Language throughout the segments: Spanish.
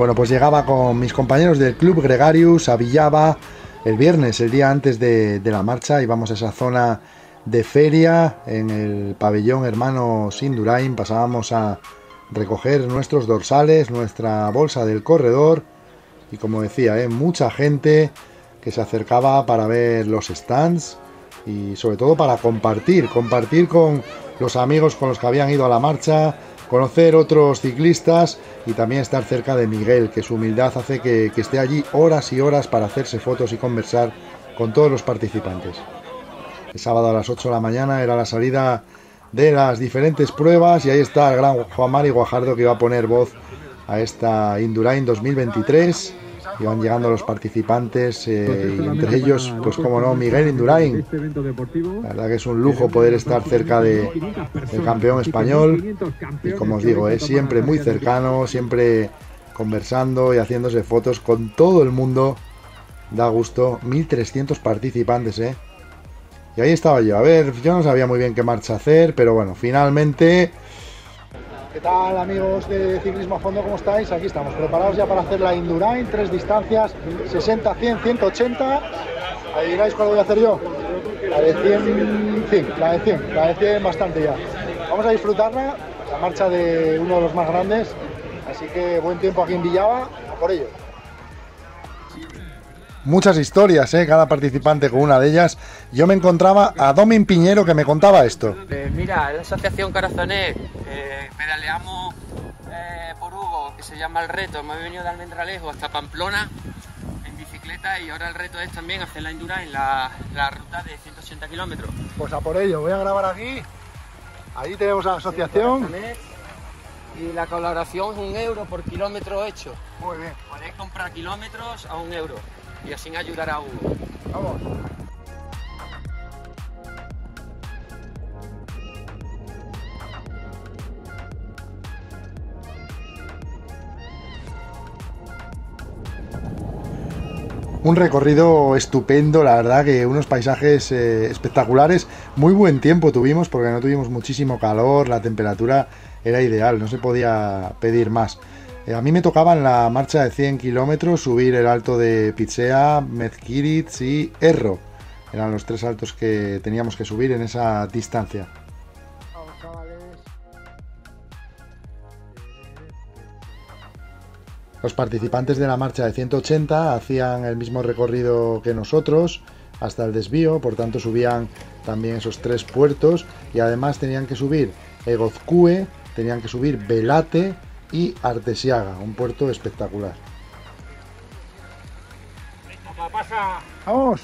Bueno, pues llegaba con mis compañeros del Club Gregarius a Villaba el viernes, el día antes de, la marcha, íbamos a esa zona de feria en el pabellón Hermano Sindurain, pasábamos a recoger nuestros dorsales, nuestra bolsa del corredor. Y como decía, ¿eh? mucha gente que se acercaba para ver los stands y sobre todo para compartir, compartir con los amigos con los que habían ido a la marcha, conocer otros ciclistas y también estar cerca de Miguel, que su humildad hace que, esté allí horas y horas para hacerse fotos y conversar con todos los participantes. El sábado a las 8 de la mañana era la salida de las diferentes pruebas y ahí está el gran Juan Mari Guajardo que iba a poner voz a esta Indurain 2023 iban llegando los participantes eh, y entre ellos, pues como no, Miguel Indurain. La verdad que es un lujo poder estar cerca de, del campeón español y como os digo, es siempre muy cercano, siempre conversando y haciéndose fotos con todo el mundo. Da gusto, 1300 participantes, ¿eh? Y ahí estaba yo. A ver, yo no sabía muy bien qué marcha hacer, pero bueno, finalmente ¿Qué tal amigos de Ciclismo a Fondo? ¿Cómo estáis? Aquí estamos, preparados ya para hacer la Indurain, tres distancias, 60, 100, 180. ¿Adivináis cuál voy a hacer yo? La de 100, 100, la de 100, la de 100 bastante ya. Vamos a disfrutarla, la marcha de uno de los más grandes, así que buen tiempo aquí en Villaba, a por ello muchas historias, ¿eh? cada participante con una de ellas. Yo me encontraba a Domin Piñero que me contaba esto. Eh, mira, la Asociación Corazonet, pedaleamos eh, por Hugo, que se llama El Reto. Me he venido de Almendralejo hasta Pamplona en bicicleta y ahora el reto es también hacer la endurance en la, la ruta de 180 kilómetros. Pues a por ello, voy a grabar aquí. Ahí tenemos a la asociación. Y la colaboración es un euro por kilómetro hecho. Muy bien. Podéis comprar kilómetros a un euro y así ayudar a uno. Vamos. Un recorrido estupendo, la verdad que unos paisajes eh, espectaculares, muy buen tiempo tuvimos porque no tuvimos muchísimo calor, la temperatura era ideal, no se podía pedir más. Eh, a mí me tocaba en la marcha de 100 kilómetros subir el alto de Pizzea, Mezquiritz y Erro. Eran los tres altos que teníamos que subir en esa distancia. Los participantes de la marcha de 180 hacían el mismo recorrido que nosotros hasta el desvío, por tanto subían también esos tres puertos y además tenían que subir Egozcue, tenían que subir Velate y Artesiaga, un puerto espectacular. ¡Vamos!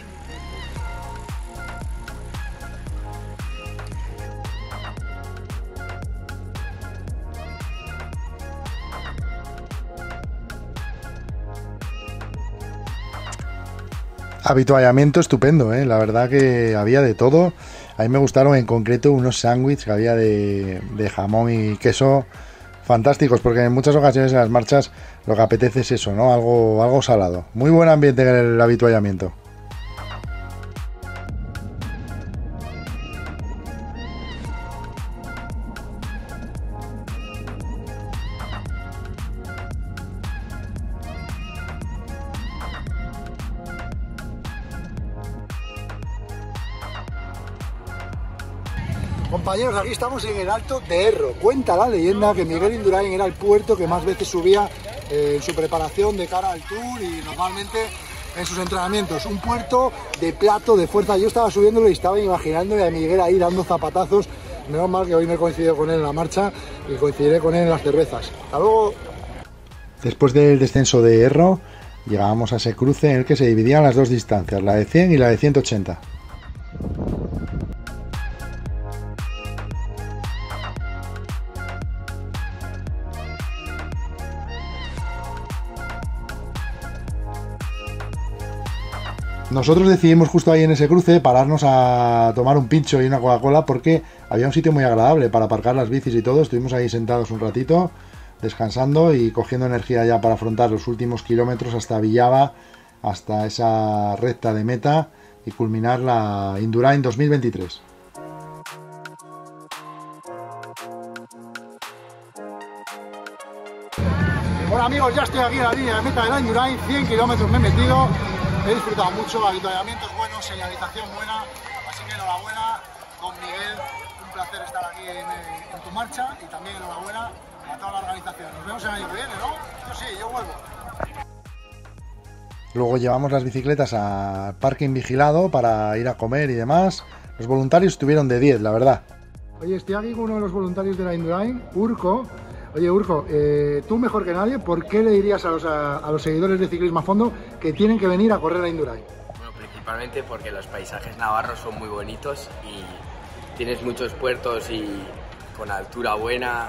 Habituallamiento estupendo, ¿eh? la verdad que había de todo. A mí me gustaron en concreto unos sándwiches que había de, de jamón y queso fantásticos, porque en muchas ocasiones en las marchas lo que apetece es eso, ¿no? Algo, algo salado. Muy buen ambiente en el habituallamiento. Compañeros, aquí estamos en el Alto de Erro. Cuenta la leyenda que Miguel Indurain era el puerto que más veces subía eh, en su preparación de cara al Tour y normalmente en sus entrenamientos. Un puerto de plato, de fuerza. Yo estaba subiéndolo y estaba imaginándome a Miguel ahí dando zapatazos. Menos mal que hoy no he coincidido con él en la marcha y coincidiré con él en las cervezas. Hasta luego. Después del descenso de Erro, llegábamos a ese cruce en el que se dividían las dos distancias, la de 100 y la de 180. Nosotros decidimos justo ahí en ese cruce pararnos a tomar un pincho y una Coca-Cola porque había un sitio muy agradable para aparcar las bicis y todo. Estuvimos ahí sentados un ratito, descansando y cogiendo energía ya para afrontar los últimos kilómetros hasta Villava, hasta esa recta de meta y culminar la Indurain 2023. amigos, ya estoy aquí en la línea de meta de la Indurain, 100 kilómetros me he metido, he disfrutado mucho, avituallamientos buenos, señalización buena, así que enhorabuena, con Miguel, un placer estar aquí en, tu marcha y también enhorabuena a toda la organización. Nos vemos el año que viene, ¿no? Yo sí, yo vuelvo. Luego llevamos las bicicletas al parking vigilado para ir a comer y demás. Los voluntarios estuvieron de 10, la verdad. Oye, estoy aquí con uno de los voluntarios de la Indurain, Urco. Oye, Urco, eh, tú mejor que nadie, ¿por qué le dirías a los, a, los, seguidores de Ciclismo a Fondo que tienen que venir a correr a Indurain? Bueno, principalmente porque los paisajes navarros son muy bonitos y tienes muchos puertos y con altura buena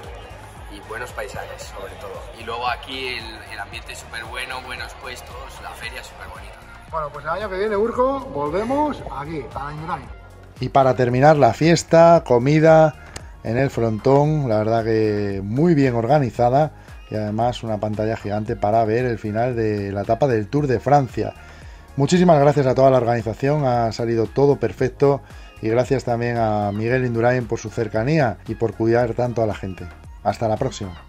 y buenos paisajes sobre todo. Y luego aquí el, ambiente es súper bueno, buenos puestos, la feria es súper bonita. Bueno, pues el año que viene, Urco, volvemos aquí, a Indurain. Y para terminar la fiesta, comida, en el frontón, la verdad que muy bien organizada y además una pantalla gigante para ver el final de la etapa del Tour de Francia. Muchísimas gracias a toda la organización, ha salido todo perfecto y gracias también a Miguel Indurain por su cercanía y por cuidar tanto a la gente. Hasta la próxima.